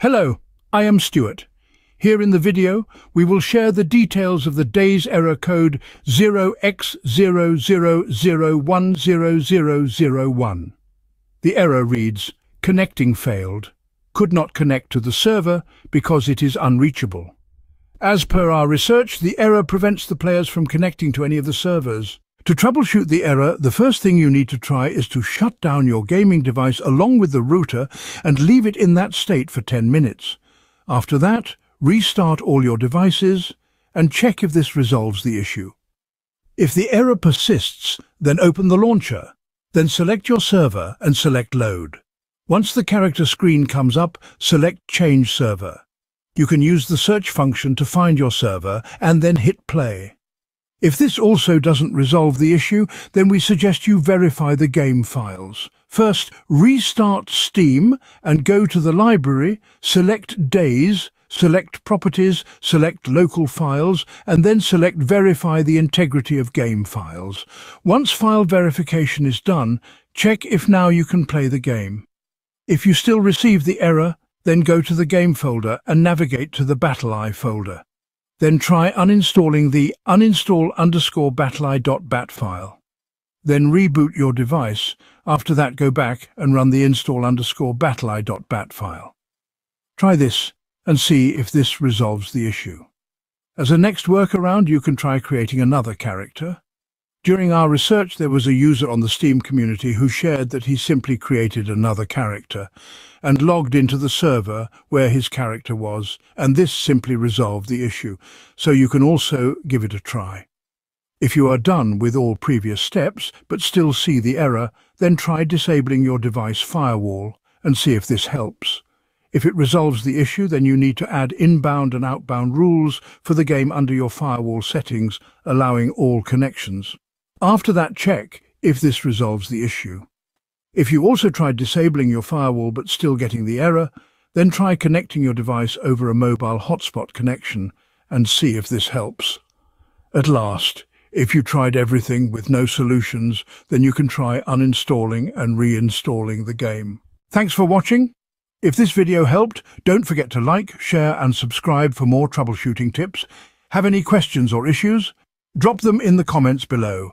Hello, I am Stuart. Here in the video, we will share the details of the DayZ error code 0x00010001. The error reads, connecting failed, could not connect to the server because it is unreachable. As per our research, the error prevents the players from connecting to any of the servers. To troubleshoot the error, the first thing you need to try is to shut down your gaming device along with the router and leave it in that state for 10 minutes. After that, restart all your devices and check if this resolves the issue. If the error persists, then open the launcher. Then select your server and select Load. Once the character screen comes up, select Change Server. You can use the search function to find your server and then hit play. If this also doesn't resolve the issue, then we suggest you verify the game files. First, restart Steam and go to the library, select DayZ, select Properties, select Local Files, and then select Verify the integrity of game files. Once file verification is done, check if now you can play the game. If you still receive the error, then go to the Game folder and navigate to the BattlEye folder. Then try uninstalling the uninstall underscore file. Then reboot your device. After that, go back and run the install underscore file. Try this and see if this resolves the issue. As a next workaround, you can try creating another character. During our research, there was a user on the Steam community who shared that he simply created another character and logged into the server where his character was, and this simply resolved the issue, so you can also give it a try. If you are done with all previous steps but still see the error, then try disabling your device firewall and see if this helps. If it resolves the issue, then you need to add inbound and outbound rules for the game under your firewall settings, allowing all connections. After that check, if this resolves the issue. If you also tried disabling your firewall but still getting the error, then try connecting your device over a mobile hotspot connection and see if this helps. At last, if you tried everything with no solutions, then you can try uninstalling and reinstalling the game. Thanks for watching. If this video helped, don't forget to like, share and subscribe for more troubleshooting tips. Have any questions or issues? Drop them in the comments below.